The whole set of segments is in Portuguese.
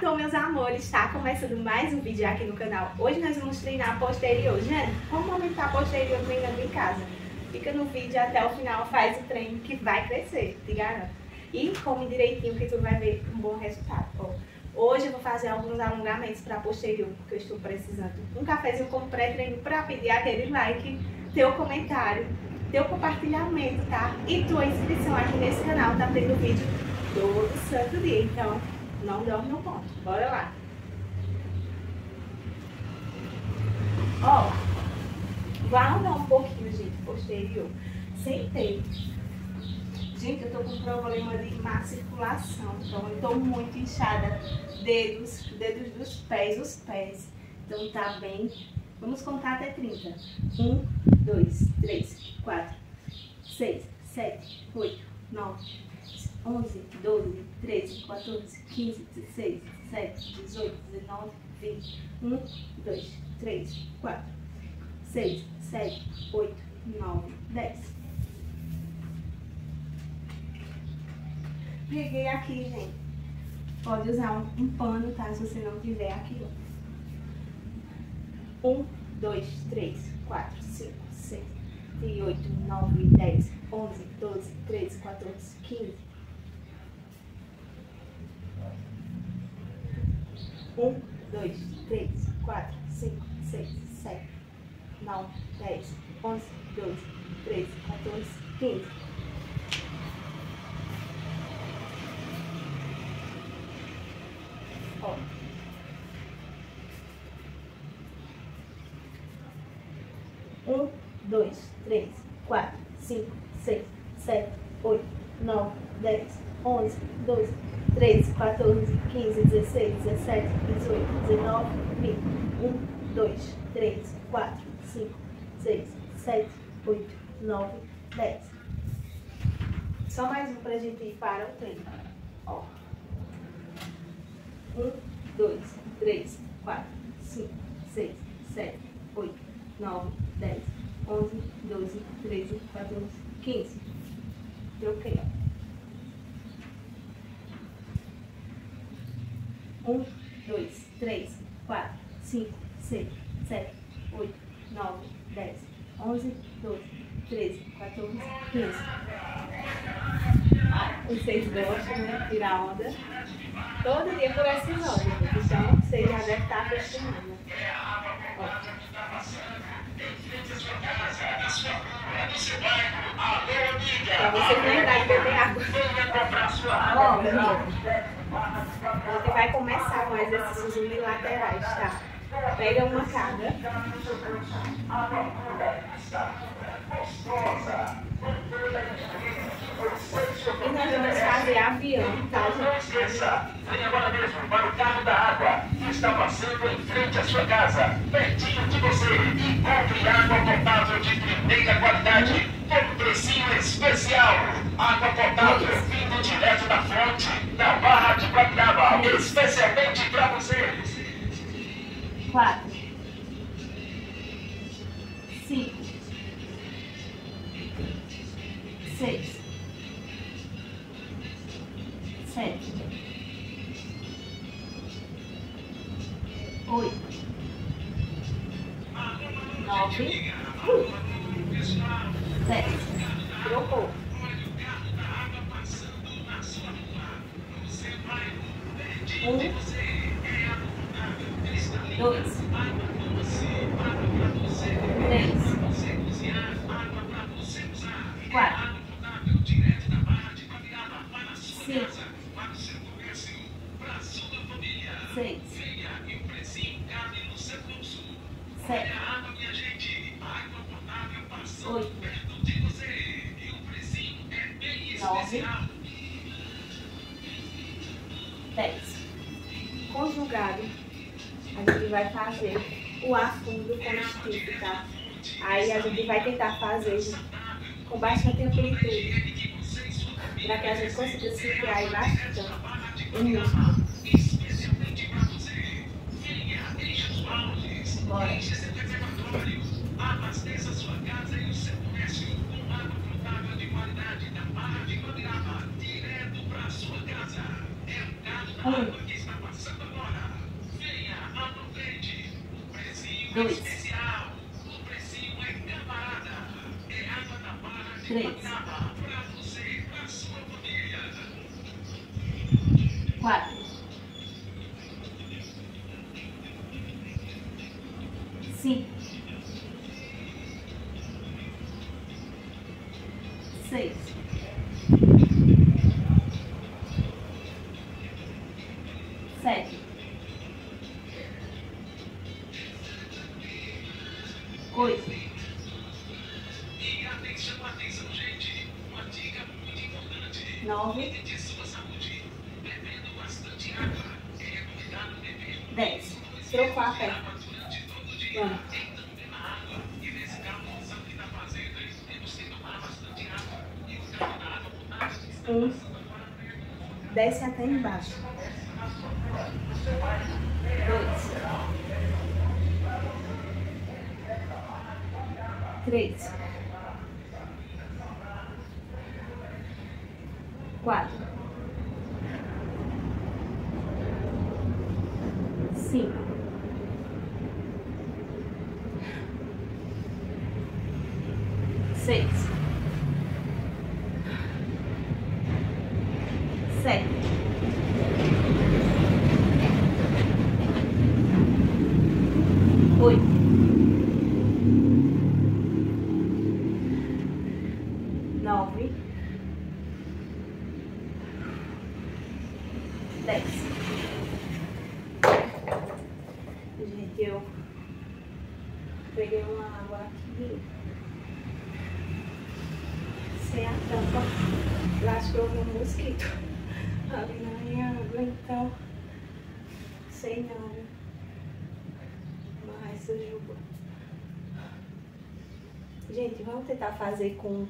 Quarto, meus amores, está começando mais um vídeo aqui no canal. Hoje nós vamos treinar posterior. Gente, como aumentar a posterior treinando em casa? Fica no vídeo até o final, faz o treino que vai crescer, te garanto. E come direitinho que tu vai ver um bom resultado. Ó, hoje eu vou fazer alguns alongamentos para posterior, porque eu estou precisando. Um cafezinho como pré-treino para pedir aquele like, teu comentário, teu compartilhamento, tá? E tua inscrição aqui nesse canal, tá tendo vídeo todo santo dia. Então, não dorme no ponto. Bora lá. Ó, vou alongar um pouquinho, gente, posterior. Sentei. Gente, eu tô com problema de má circulação, então eu tô muito inchada. Dedos, dedos dos pés, os pés. Então tá bem. Vamos contar até 30. 1, 2, 3, 4, 6, 7, 8, 9, 11, 12, 13, 14, 15, 16, 17, 18, 19, 20, 1, 2, 3, 4, 6, 7, 8, 9, 10. Peguei aqui, gente. Pode usar um, um pano, tá? Se você não tiver aqui, ó. 1, 2, 3, 4, 5, 6, 7, 8, 9, 10, 11, 12, 13, 14, 15, Um, dois, três, quatro, cinco, seis, sete, nove, dez, onze, doze, treze, quatorze, quinze. Ó. Um, dois, três, quatro, cinco, seis, sete, oito, nove, dez, onze, doze. 13, 14, 15, 16, 17, 18, 19, 20. 1, 2, 3, 4, 5, 6, 7, 8, 9, 10. Só mais um pra gente ir para o treino. Ó. 1, 2, 3, 4, 5, 6, 7, 8, 9, 10, 11, 12, 13, 14, 15. Troquei, ó. Um, dois, três, quatro, cinco, seis, sete, oito, nove, dez, onze, doze, treze, quatorze, quinze. Ah, vocês gostam, né? Tirar onda. Todo dia por essas horas, então vocês já devem estar acostumando. Ó. Pra vocês lembrarem de beber água. Ó, gente vai começar com exercícios unilaterais, tá? Pega uma carga. E nós vamos fazer avião, tá, gente? Venha agora mesmo para o carro da água que está passando em frente à sua casa, pertinho de você. E compre água potável de primeira qualidade, com precinho especial. Água potável direto da fonte, da Barra de Guapiaba, especialmente para você. Quatro. Cinco. Seis. Dois. Três. Quatro. no penteiro para que a gente consiga se criar bastante então, é em música. Bora. Abasteça sua casa e o seu comércio com água potável de qualidade da Barra de direto para sua casa. É da hum. que está passando agora. Venha, aproveite. O. Três. Embaixo. Dois. Três. Quatro. Cinco. Seis. Sete. Oito. Nove. Dez. Gente, eu peguei uma água aqui sem a tampa. Eu acho que houve um mosquito ali na minha água, então sei não. viu? Mas sujuba. Gente, vamos tentar fazer com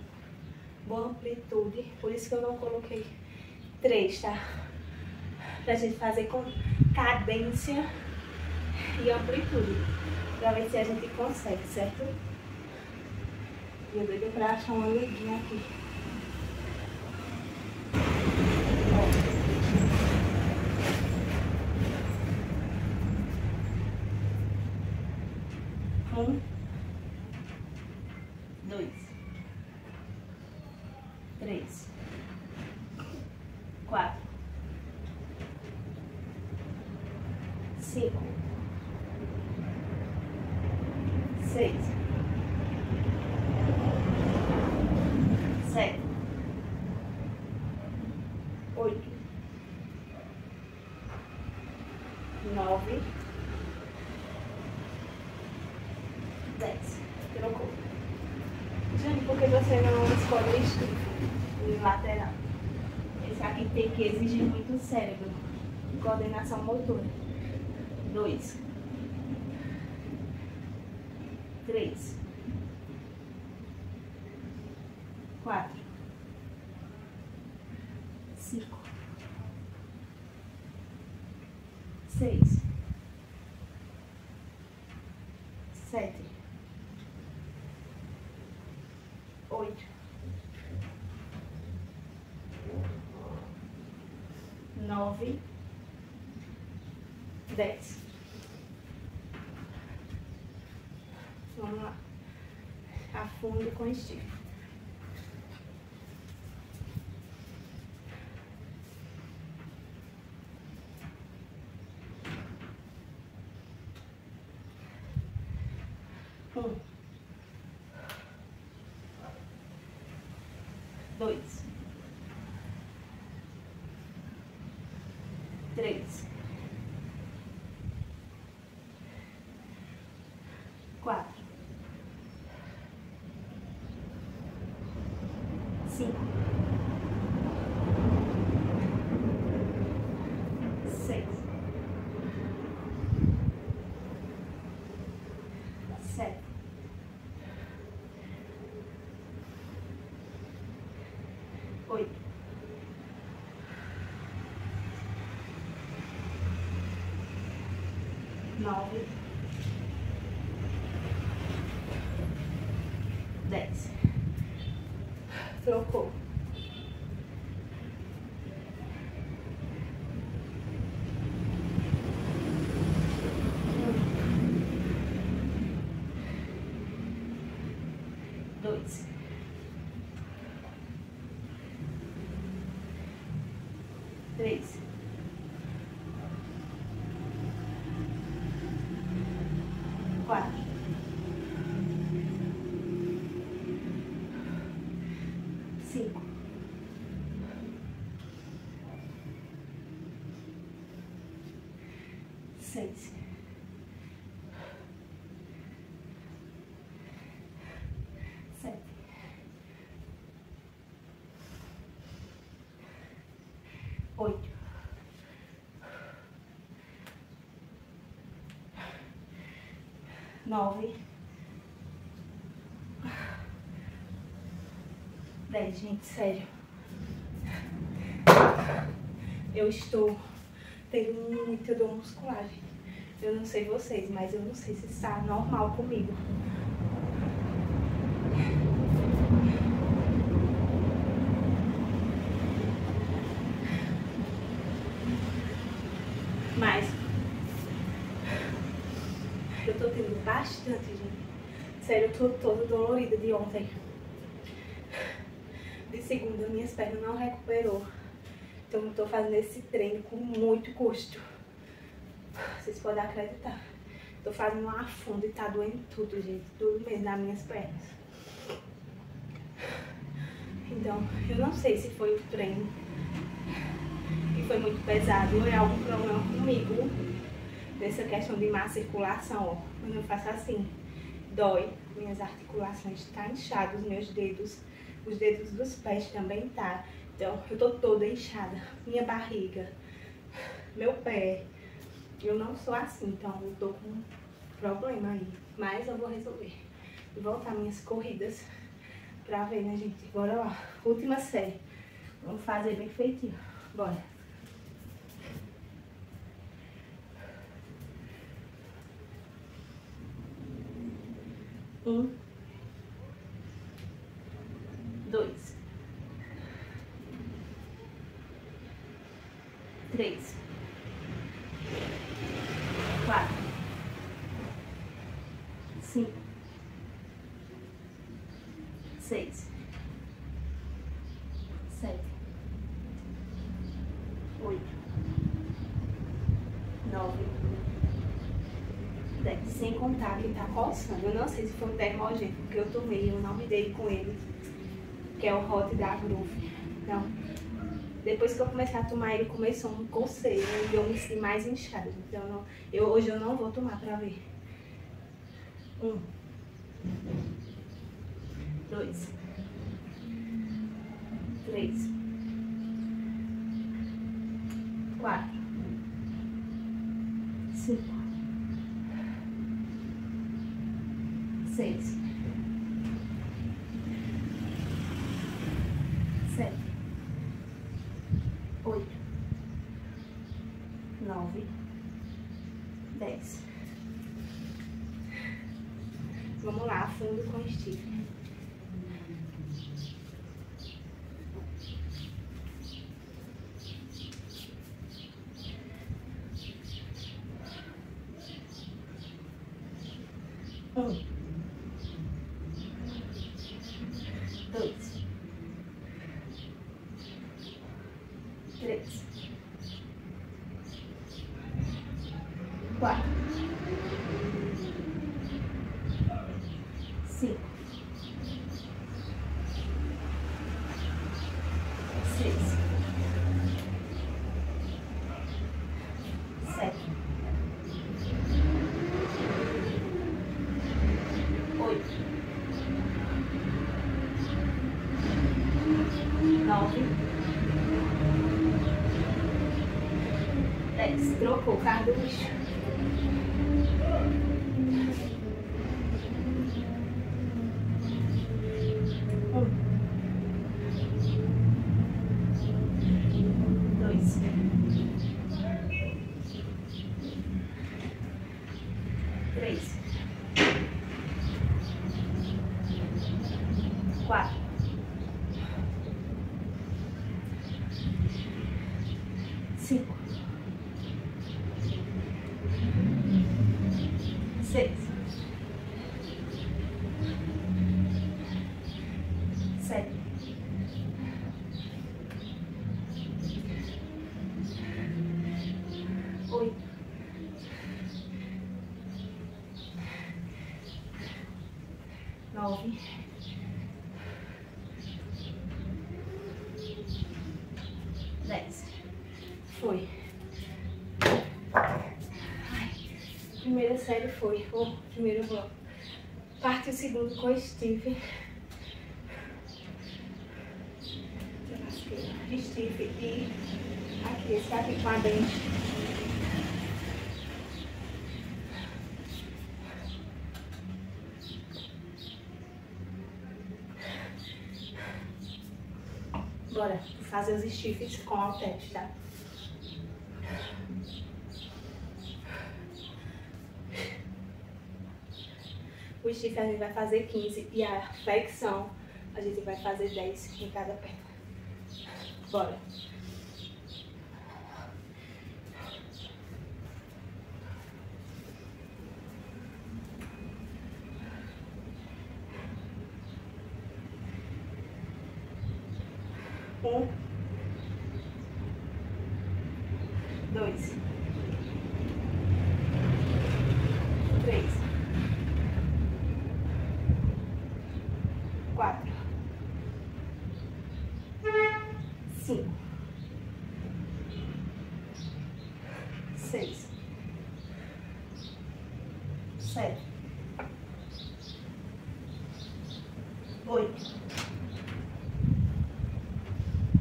boa amplitude. Por isso que eu não coloquei três, tá? Pra gente fazer com cadência e amplitude. Pra ver se a gente consegue, certo? E eu doido pra achar uma liguinha aqui. 10. Trocou. Jane, por que você não escolhe o estribo lateral? Esse aqui tem que exigir muito cérebro e coordenação motora. 2. 3. Com estilo. Um. Dois. nove, dez. Trocou. Dois. Três. Seis. sete, oito, nove, dez, gente, sério. Eu estou tendo muita dor muscular, gente. Eu não sei vocês, mas eu não sei se está normal comigo. Mas eu tô tendo bastante, gente. Sério, eu tô toda dolorida de ontem. De segunda, minhas pernas não recuperou. Então eu tô fazendo esse treino com muito custo. Vocês podem acreditar. Tô fazendo uma fundo e tá doendo tudo, gente. Tudo mesmo nas minhas pernas. Então, eu não sei se foi o treino que foi muito pesado ou é algum problema comigo. Nessa questão de má circulação, ó. Quando eu faço assim, dói. Minhas articulações tá inchado, os meus dedos. Os dedos dos pés também tá. Então, eu tô toda inchada. Minha barriga, meu pé. Eu não sou assim, então eu tô com um problema aí. Mas eu vou resolver. E voltar minhas corridas pra ver, né, gente? Bora lá. Última série. Vamos fazer bem feitinho. Bora. Um. Dois. Três. Quatro. Cinco. Seis. Sete. Oito. Nove. Dez. Sem contar que tá coçando. Eu não sei se foi um termogênico, porque eu tomei, eu não me dei com ele. Que é o Hot da Groove. Então, depois que eu comecei a tomar, ele começou um coceiro e eu me senti mais inchada. Então, não, eu, hoje eu não vou tomar pra ver. Um. Dois. Três. Quatro. Cinco. Seis. Sete. Oito. Nove. Dez. Vamos lá, fundo com stick. Um. Dois. Três. Quatro. Cinco. Seis. Sete. Oito. Nove. Dez. Trocou o. Um. Dois. Três. Quatro. Cinco. Seis. oito, nove, dez. Foi. Ai, primeira série foi. O primeiro bloco. Parte o segundo com Steve. Steve e aqui, esse aqui com a dente. Bora fazer os stiffs com o halteres, tá? O stiff a gente vai fazer 15 e a flexão a gente vai fazer 10 em cada perna. Bora. Um, dois, três, quatro, cinco, seis, sete, oito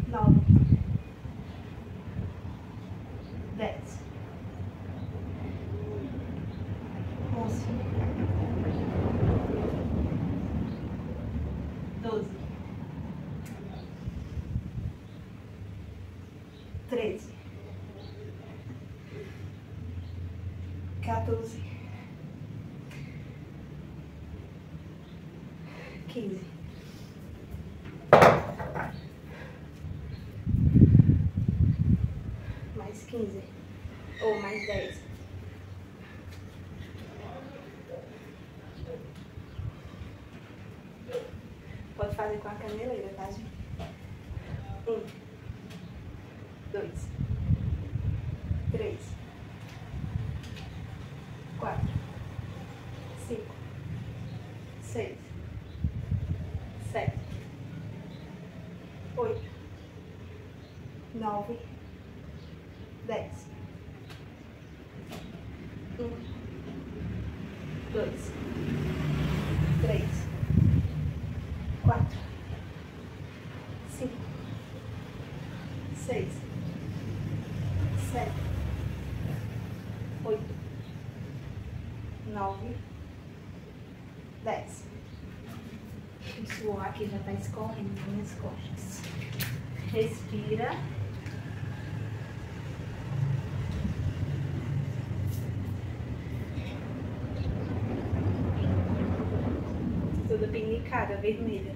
nove, dez, onze, doze, treze, quatorze, quinze. mais 15 ou mais 10. Pode fazer com a caneleira, tá, gente? Um, dois, três, quatro, cinco, seis, sete, oito, nove, dez. Um, dois, três, quatro, cinco, seis, sete, oito, nove, dez. O suor aqui já está escorrendo nas minhas costas. Respira. toda pinicada, vermelha.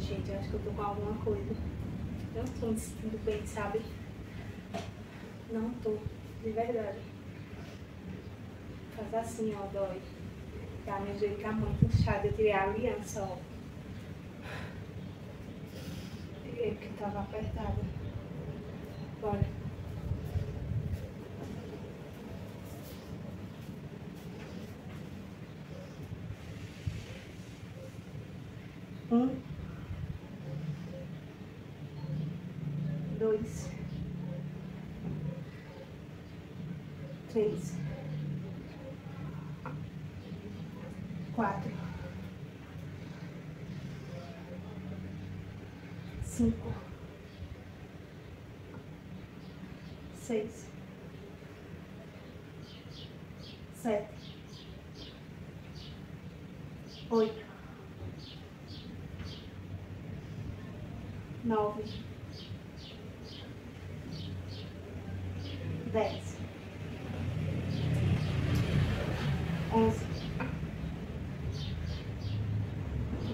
Gente, eu acho que eu tô com alguma coisa. Não tô me sentindo bem, sabe? Não tô, de verdade. Faz assim, ó, dói. Tá, meu joelho tá muito inchado. Eu tirei a aliança, ó. Tava apertada. Bora. Um, dois, três, quatro, cinco, seis, sete, oito. nove, dez, onze,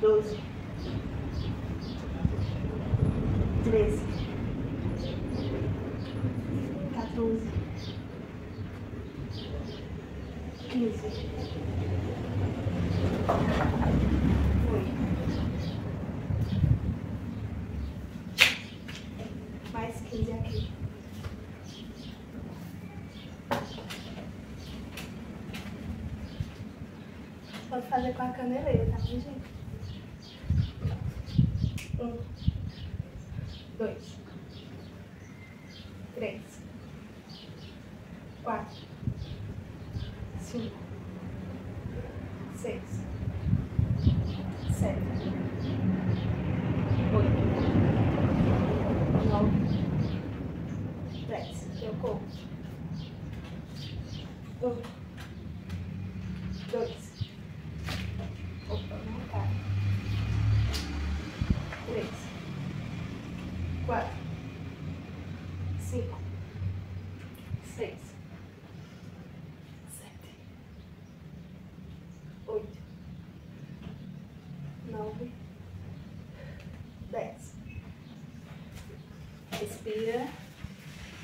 doze, treze, quatorze, quinze, foi. mais 15 aqui. Pode fazer com a caneleira, tá gente? Um, dois, três, quatro, cinco, seis, sete, oito, nove, dez. Trocou. Um, dois. Opa, não tá. Três. Quatro. Cinco. Seis. Sete. Oito. Nove. Dez.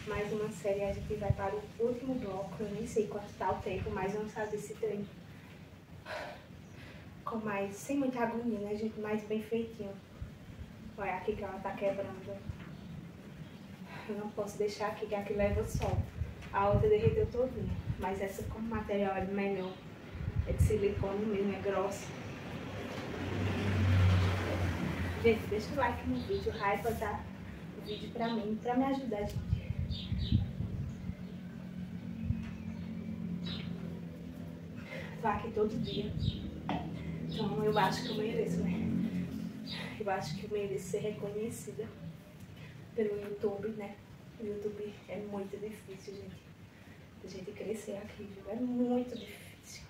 Mais uma série, a gente vai para o último bloco. Eu nem sei quanto tá o tempo, mas vamos fazer esse treino com mais, sem muita agonia, né, gente? Mais bem feitinho. Olha aqui que ela tá quebrando. Eu não posso deixar aqui, que aqui leva sol. A outra derreteu todinha. Mas essa com material é melhor. É de silicone mesmo, é grossa. Gente, deixa o like no vídeo, raiva o vídeo pra mim, pra me ajudar, gente. Tô aqui todo dia. Então eu acho que eu mereço, né? Eu acho que eu mereço ser reconhecida pelo YouTube, né? O YouTube é muito difícil, gente. A gente crescer aqui, viu? É muito difícil.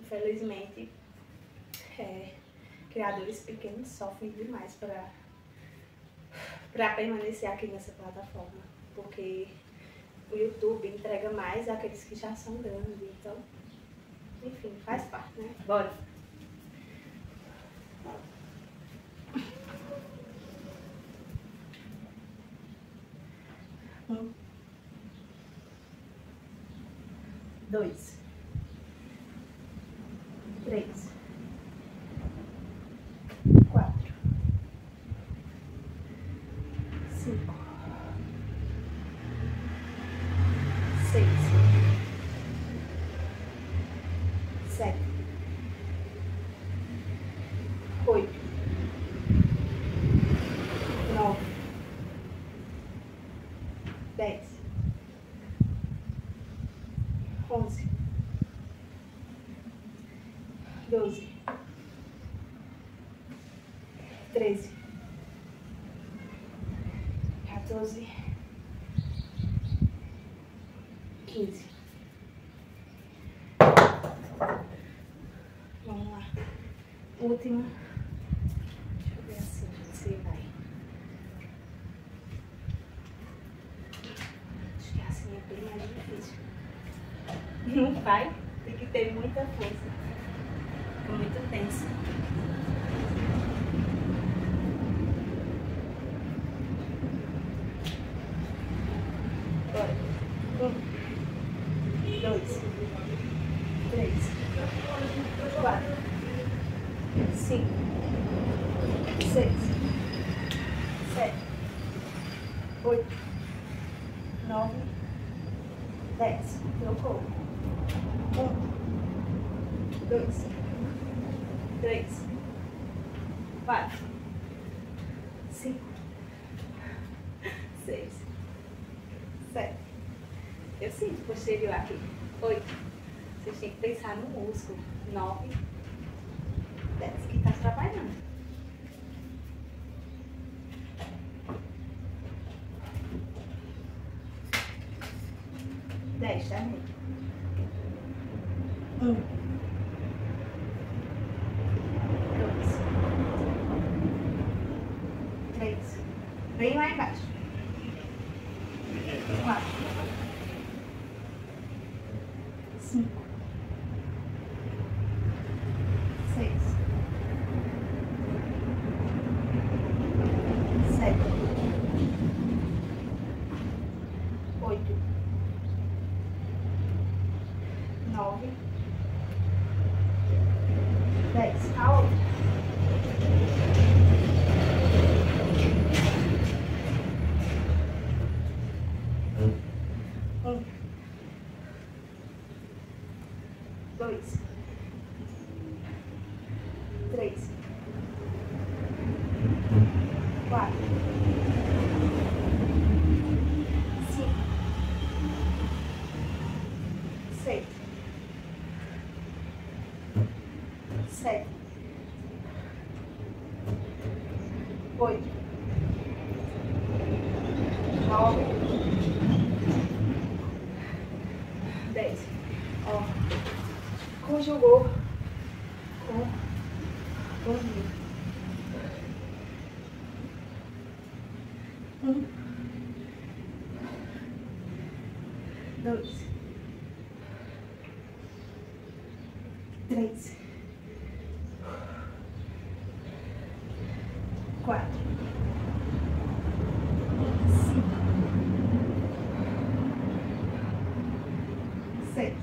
Infelizmente, é, criadores pequenos sofrem demais para para permanecer aqui nessa plataforma, porque o YouTube entrega mais àqueles que já são grandes, então, enfim, faz parte, né? Bora! Um, dois, três, 13, 14, 15. Vamos lá. Última. Cinco, seis, sete. Eu sinto posterior aqui. Oito. Vocês têm que pensar no músculo. Nove. Dez que tá trabalhando. Dez também. Um. Dois. Três. Bem lá embaixo. Quatro. Cinco. Seis. Sete. Oito. Nove. Dez. A outra. Um. Dois. seis, sete, oito, nove, dez. Ó, conjugou com dormir. Um, dois, três, quatro, cinco, seis,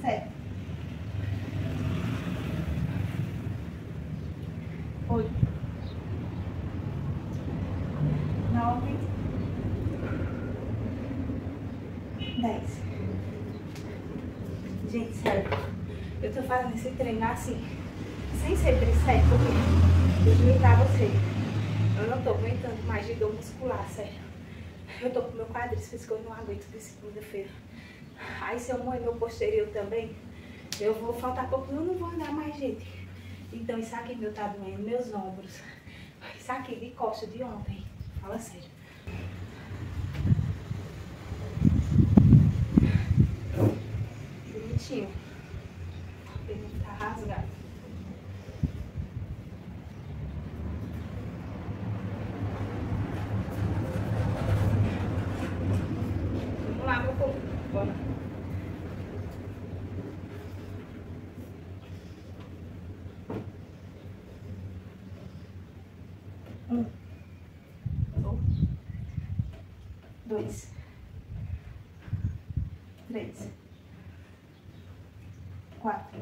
sete, oito, nove, dez. Gente, sério, eu tô fazendo esse treino assim, sem ser tricep, porque eu juro pra você, eu não tô aguentando mais de dor muscular, sério. Eu tô com meu quadríceps que eu não aguento de segunda-feira. Aí se eu moer meu posterior também, eu vou faltar pouco, eu não vou andar mais, gente. Então isso aqui meu tá doendo, meus ombros. Isso aqui de costa de ontem. Fala sério. Bonitinho. Ele tá rasgado. Vamos lá, meu povo. Bora. Um. Dois. Três. Quatro.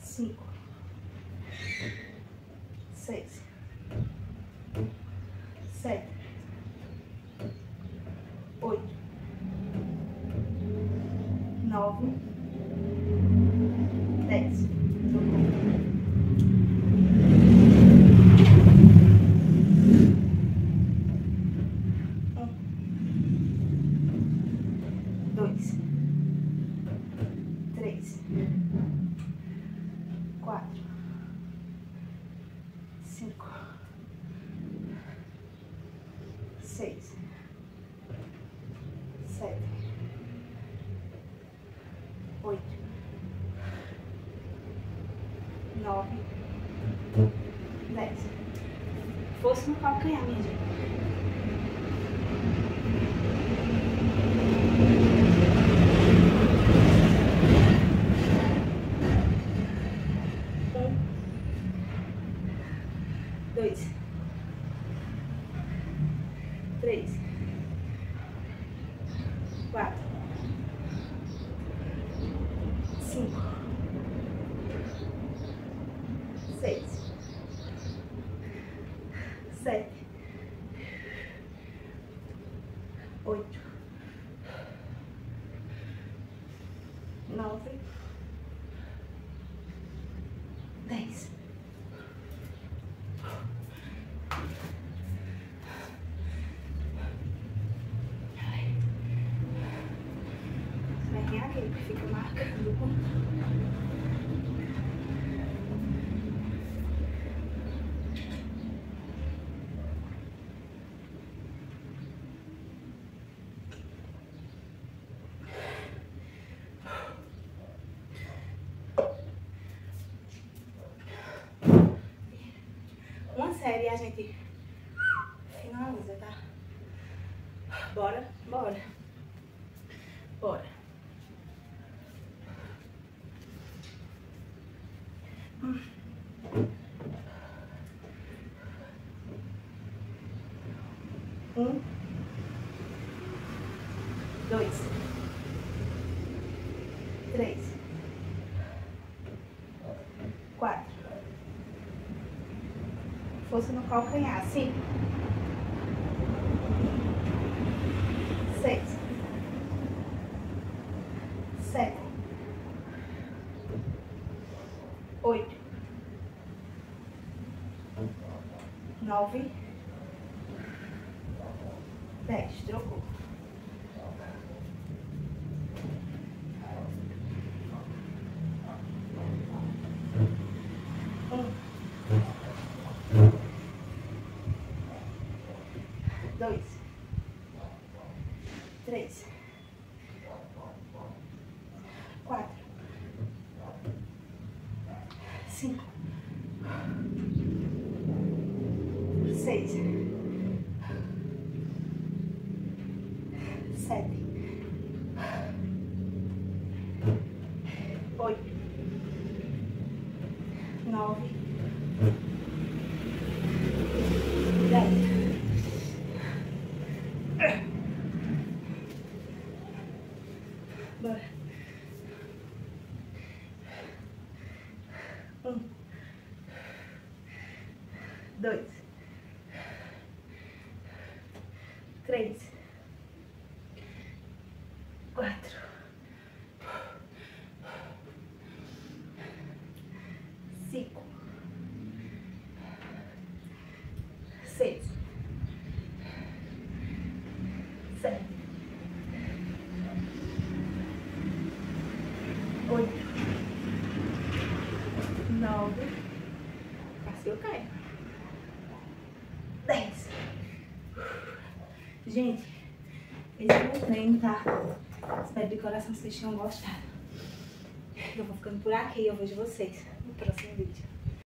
Cinco. Seis. Sete. Oito. Nove. Dez. Um. Dois. Três. Quatro. Cinco. Seis. Sete. Oito. Nove. Dez. Força no calcanhar, minha gente. Um. Dois. Três. Quatro. Cinco. Seis. Sete. Oito. Nove. Dez. Ai. Fica marcando o? Uma série a gente finaliza, tá? Bora, bora. Bora. Um. Dois. Três. Quatro. Força no calcanhar, cinco. Seis. Sete. Oito. Nove. Dez, trocou. Um. Dois. Três. Quatro. Cinco. Seis. Sete. Oito. Nove. Dez. Bora. Um. Dois. Três. Quatro. Cinco. Seis. Sete. Oito. Nove. Assim eu caio. Dez. Gente, esse é o treino, tá? Espero de coração que vocês tenham gostado. Eu vou ficando por aqui eu vejo vocês.